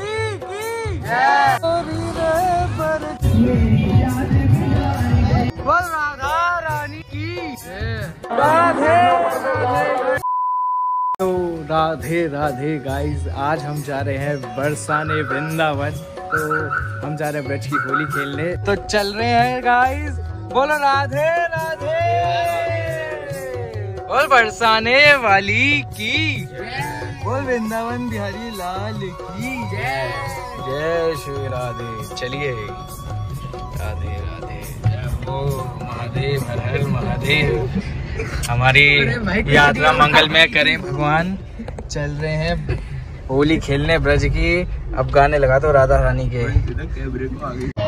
की। बोल राधा रानी की। राधे तो राधे राधे गाइस आज हम जा रहे हैं बरसाने वृंदावन। तो हम जा रहे हैं ब्रज की होली खेलने। तो चल रहे हैं गाइस बोलो राधे राधे। बोल बरसाने वाली की। बोल वृंदावन बिहारी लाल की। जय श्री राधे। चलिए। राधे राधे। ओ महादेव हर हर महादेव। हमारी यात्रा मंगलमय करें भगवान। चल रहे हैं होली खेलने ब्रज की। अब गाने लगा दो राधा रानी के।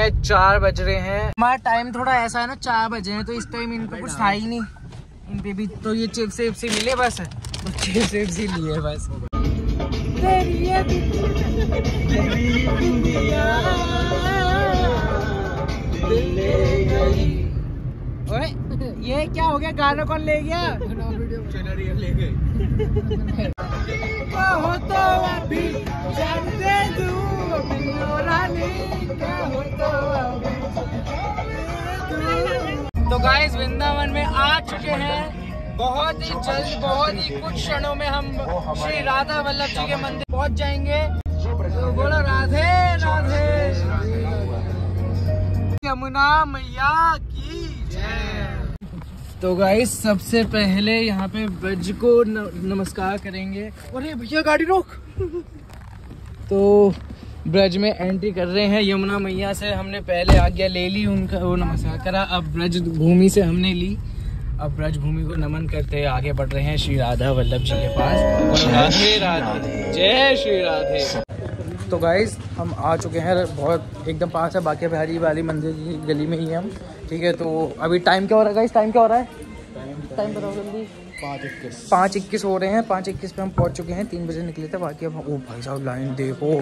हैं चार बज रहे हैं। हमारा टाइम थोड़ा ऐसा है ना चार बजे हैं तो इस टाइम इनको कुछ था ही नहीं। इन पे भी तो ये चिप्स विप्स ही मिले बस। तो चिप्स विप्स ही लिए बस। ओए ये क्या हो गया? गाना कौन ले गया? ले गए तो अभी कहो तो गाइस वृंदावन में आ चुके हैं। बहुत ही जल्द, बहुत ही कुछ क्षणों में हम श्री राधा वल्लभ जी के मंदिर पहुँच जाएँगे। बोलो, राधे राधे। यमुना मैया की तो गाइस सबसे पहले यहाँ पे ब्रज को नमस्कार करेंगे। अरे भैया, गाड़ी रोक। तो ब्रज में एंट्री कर रहे हैं। यमुना मैया से हमने पहले आज्ञा ले ली उनका वो नमस्कार करा। अब ब्रज भूमि से हमने ली। अब ब्रज भूमि को नमन करते आगे बढ़ रहे हैं श्री राधा वल्लभ जी के पास। और राधे राधे। जय श्री राधे। तो गाइज़ हम आ चुके हैं। बहुत एकदम पास है। बाकी बिहारी वाली मंदिर की गली में ही हम। ठीक है तो अभी टाइम क्या हो रहा है गाइज़ टाइम क्या हो रहा है? टाइम बताओ जल्दी। पाँच इक्कीस। पाँच इक्कीस हो रहे हैं। पाँच इक्कीस पे हम पहुँच चुके हैं। तीन बजे निकले थे। बाकी अब ओ भाई साहब लाइन देखो।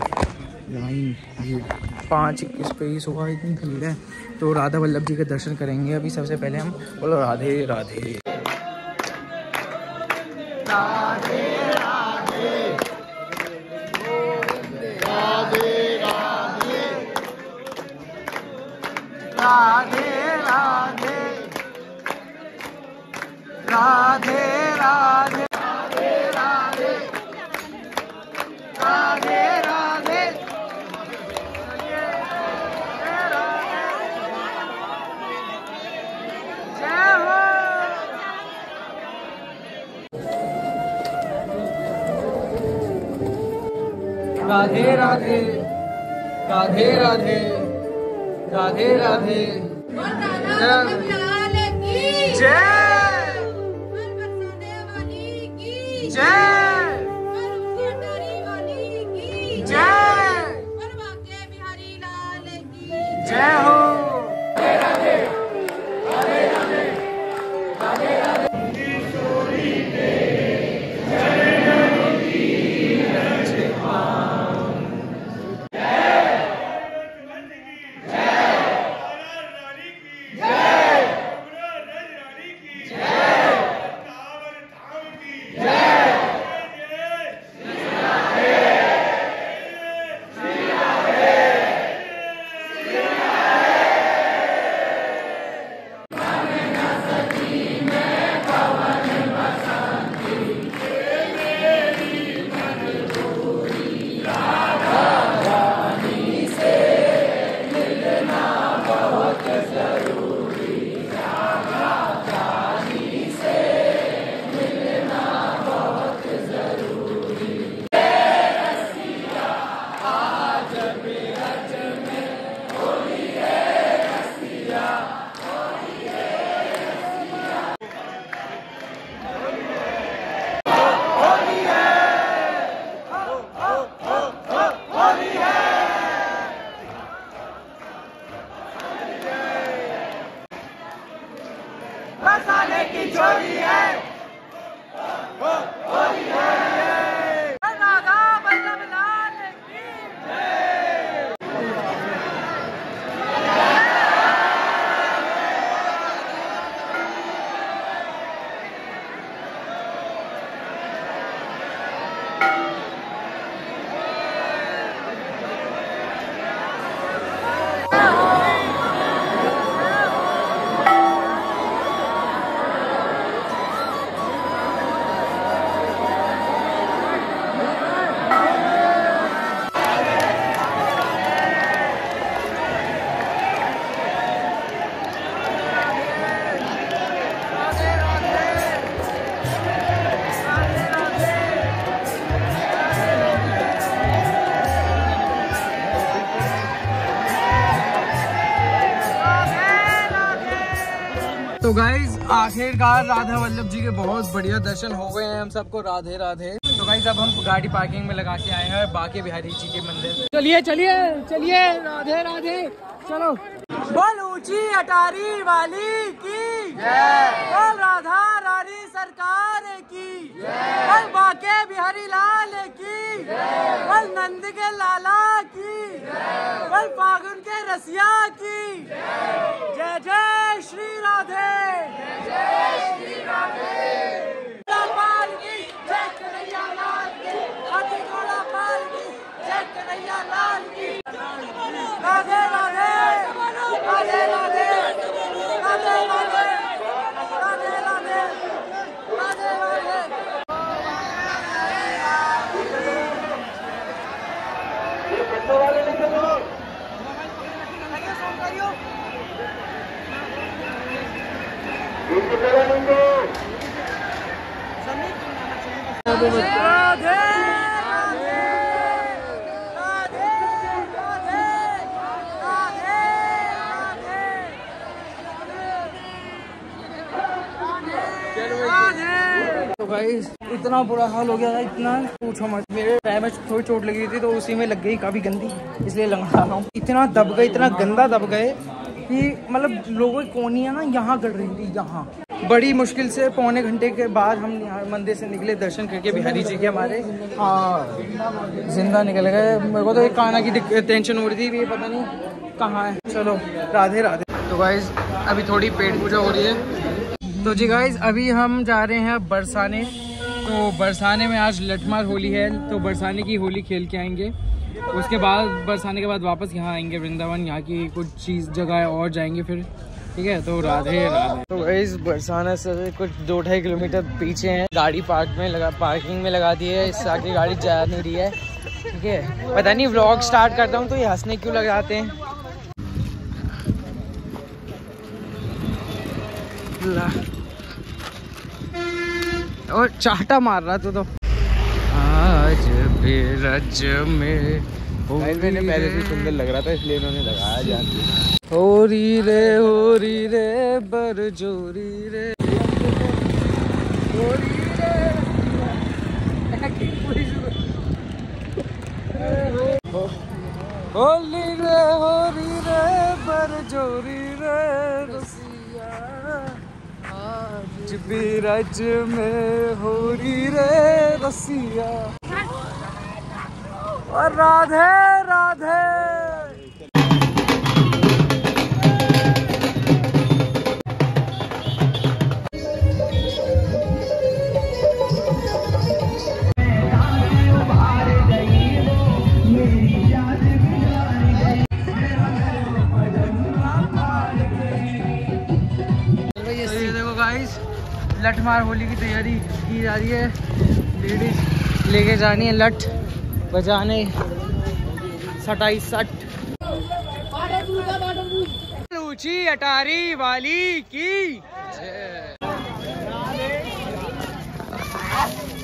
पाँच इक्कीस पे ही सुबह इतनी भीड़ है। तो राधा वल्लभ जी के दर्शन करेंगे अभी। सबसे पहले हम बोलो राधे। राधे राधे। राधे राधे। राधे राधे। राधे राधे। राधे राधे राधे। राधे राधे। राधे राधे। जय। मसाले की चोरी है, वो, वो, है। तो गाइज़ आखिरकार राधा वल्लभ जी के बहुत बढ़िया दर्शन हो गए हैं हम सबको। राधे राधे। तो गाइज़ अब हम गाड़ी पार्किंग में लगा के आए हैं बाकी बिहारी जी के मंदिर। चलिए चलिए चलिए, राधे राधे। चलो। बोल ऊँची अटारी वाली की बोल राधा, रानी सरकार की बोल बाके बिहारी लाल की बोल नंद के लाला की बोल फागुन के रसिया की जय जय। श्री राधे। जय श्री राधे। पाल की जय कन्हैया लाल की हाथी घोड़ा पाल की जय कन्हैया लाल की राधे राधे। राधे राधे। राधे राधे। राधे राधे। राधे राधे राधे राधे guys इतना बुरा हाल हो गया था, इतना पूछो मत। मेरे पैर में थोड़ी चोट लगी थी तो उसी में लग गई काफ़ी गंदी, इसलिए लगा रहा हूँ। इतना दब गए, इतना गंदा दब गए कि मतलब लोगों की कोनियाँ ना यहाँ गड़ रही थी, यहाँ। बड़ी मुश्किल से पौने घंटे के बाद हम मंदिर से निकले, दर्शन करके बिहारी जी के हमारे। हाँ ज़िंदा निकल गए। मेरे को तो एक काना की टेंशन हो रही थी, ये पता नहीं कहाँ है। चलो, राधे राधे। तो गाइज़ अभी थोड़ी पेट पूजा हो रही है। तो जी गाइज़ अभी हम जा रहे हैं बरसाने। तो बरसाने में आज लठमार होली है तो बरसाने की होली खेल के आएँगे। उसके बाद बरसाने के बाद वापस यहाँ आएँगे वृंदावन यहाँ की कुछ चीज़ जगह और जाएँगे फिर। ठीक है? तो राधे राधे। तो इस बरसाना से कुछ दो ढाई किलोमीटर पीछे है। गाड़ी पार्क में लगा पार्किंग में लगा दी है इससे आगे गाड़ी जा नहीं रही है। ठीक है? पता नहीं व्लॉग स्टार्ट करता हूँ तो ये हंसने क्यों लग जाते हैं? ला। और चाटा मार रहा तू तो। आज बिरज में मैंने पहले से सुंदर लग रहा था इसलिए इन्होंने लगाया जान। होरी रे होरी रे बरजोरी रे। होरी रे। होली रे होरी रे बरजोरी रे आज में में होरी रे रसिया। और राधे राधे। गाइस लठमार होली की तैयारी की जा रही है। लेडीज़ लेके जानी है लठ, बजाने। सटाई सट। ऊँची अटारी वाली की।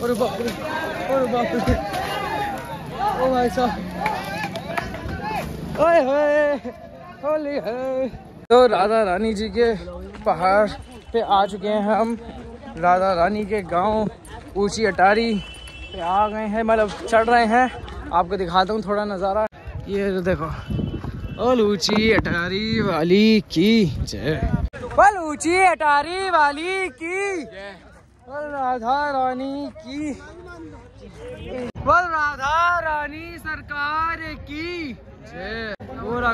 और और ओ भाई साहब। ओए होली है तो राधा रानी जी के पहाड़ पे आ चुके हैं हम। राधा रानी के गाँव, ऊँची अटारी पे आ गए हैं मतलब चढ़ रहे हैं। आपको दिखाता हूँ थोड़ा नज़ारा। ये देखो ऊँची अटारी वाली की जय। बोल ऊँची अटारी वाली की बल राधा रानी की बल राधा रानी सरकार की जय।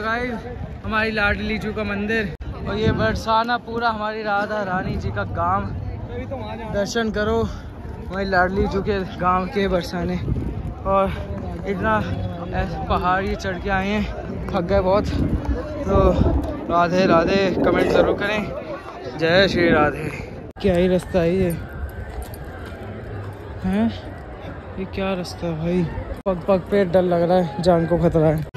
गाइस हमारी लाडली जू का मंदिर। और ये बरसाना पूरा हमारी राधा रानी जी का गाँव। दर्शन करो। हमारी लाडली जू के गाँव के बरसाने। और इतना पहाड़ ये चढ़ के आए हैं। थक गए बहुत। तो राधे राधे कमेंट ज़रूर करें। जय श्री राधे। क्या ही रास्ता है ये? हैं? ये क्या रास्ता भाई? पग पग पे डर लग रहा है। जान को खतरा है।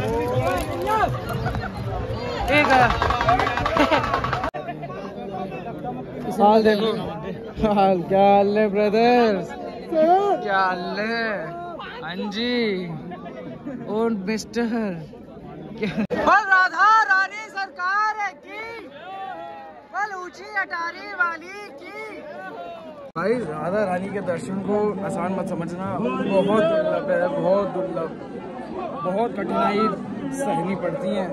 हाल देखो हाल क्या हाल है ब्रदर्स क्या हाल है हाँ जी और मिस्टर क्या- राधा रानी सरकार है की? बोल बोल ऊँची अटारी वाली की? भाई राधा रानी के दर्शन को आसान मत समझना। बहुत दुर्लभ है बहुत दुर्लभ। बहुत कठिनाई सहनी पड़ती है।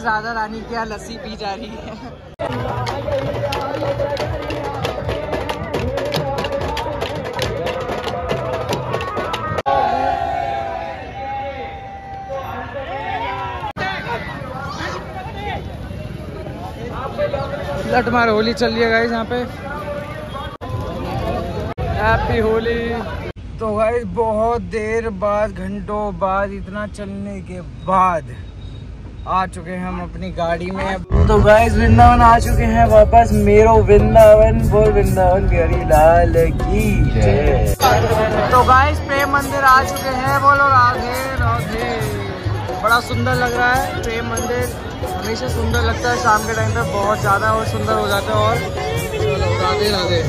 गाइस राधा रानी के यहाँ लस्सी पी जा रही है। लट मार, होली चल रही है गाइस यहाँ पे। हैप्पी होली तो गाइस बहुत देर बाद, घंटों बाद, इतना चलने के बाद आ चुके हैं हम अपनी गाड़ी में। तो गाइस वृंदावन आ चुके हैं वापस। मेरो वृंदावन बोल वृंदावन बिहारी लाल की तो गाइस प्रेम मंदिर आ चुके हैं। बोलो राधे राधे बड़ा सुंदर लग रहा है प्रेम मंदिर। हमेशा सुंदर लगता है। शाम के टाइम पे बहुत ज़्यादा और सुंदर हो जाता है और चलो राधे राधे।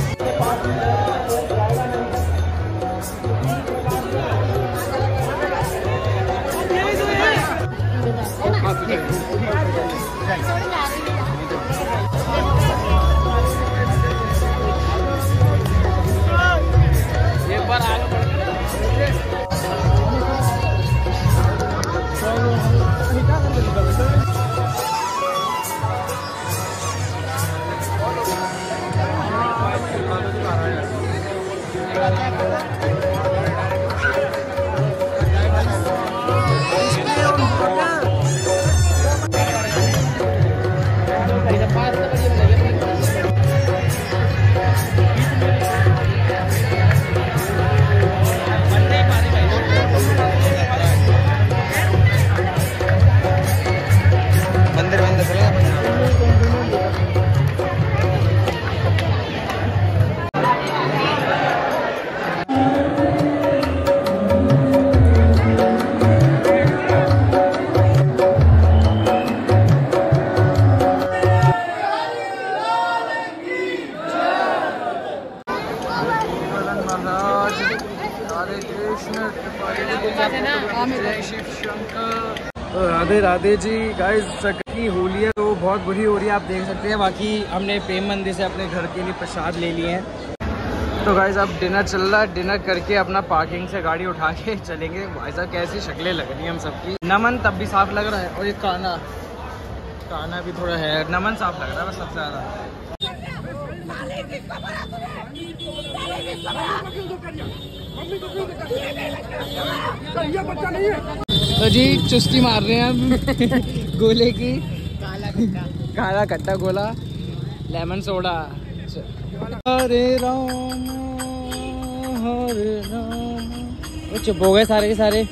राधे जी गाइस की होली है तो बहुत बुरी हो रही है, आप देख सकते हैं। बाकी हमने प्रेम मंदिर से अपने घर के लिए प्रसाद ले लिए हैं। तो गाइस अब डिनर चल रहा है डिनर करके अपना पार्किंग से गाड़ी उठा के चलेंगे। भाई साहब, कैसी शक्लें लग रही हैं हम सबकी। नमन तब भी साफ़ लग रहा है, और ये काना। काना भी थोड़ा है, नमन साफ़ लग रहा है बस सबसे ज़्यादा। तो जी चुस्की मार रहे हैं हम गोले की। काला कट्टा। गोला। Lemon soda Hare Ram Hare Ram. वो चुप हो गए सारे के सारे।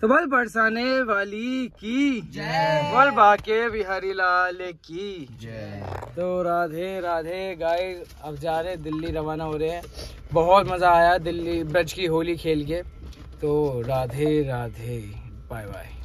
तो बल बरसाने वाली की। जय। बल बाके बिहारी लाल की। जय। तो राधे राधे गाय अब जा रहे दिल्ली रवाना हो रहे हैं। बहुत मज़ा आया दिल्ली ब्रज की होली खेल के। तो राधे राधे। Bye, bye.